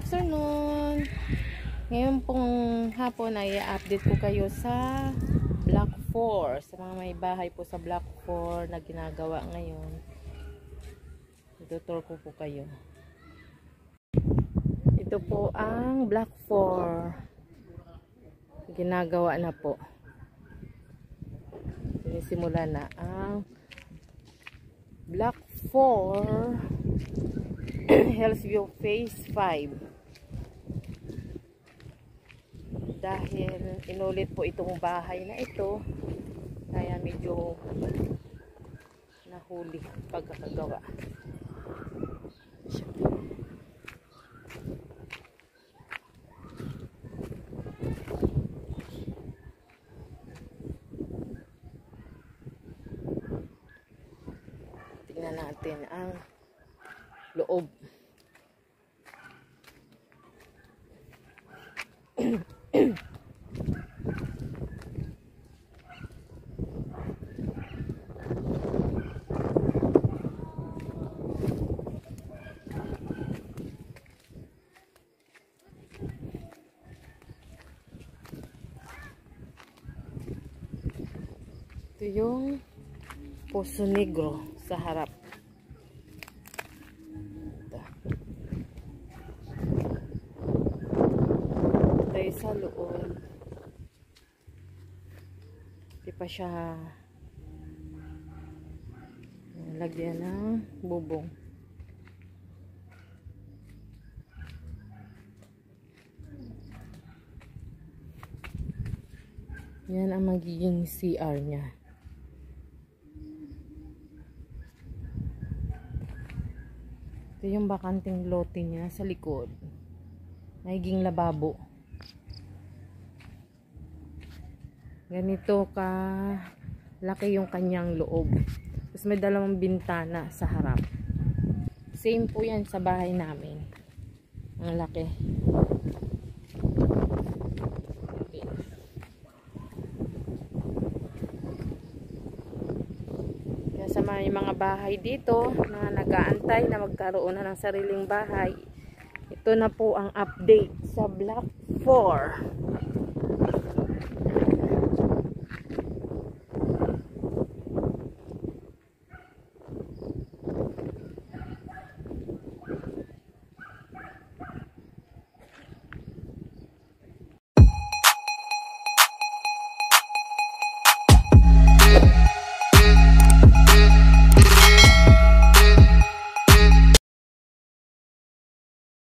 afternoon. Ngayon pong hapon ay update ko kayo sa Block 4. Sa mga may bahay po sa Block 4 na ginagawa ngayon. Itutur ko po kayo. Ito po ang Block 4. Ginagawa na po. Sinisimula na ang Block 4 Hillsview Phase 5 dahil inulit po itong bahay na ito kaya medyo nahuli pagkakagawa. Tingnan natin ang loob. Ito yung Poso Negro sa harap. Sa loob. Hindi pa siya lagyan ng bubong. Yan ang magiging CR niya. Ito yung bakanting lote niya sa likod. Nagiging lababo. Ganito ka laki yung kanyang loob. Tapos may dalawang bintana sa harap. Same po yan sa bahay namin. Ang laki. Kaya sa may mga bahay dito na nag-aantay na magkaroon na ng sariling bahay, ito na po ang update sa Block 4.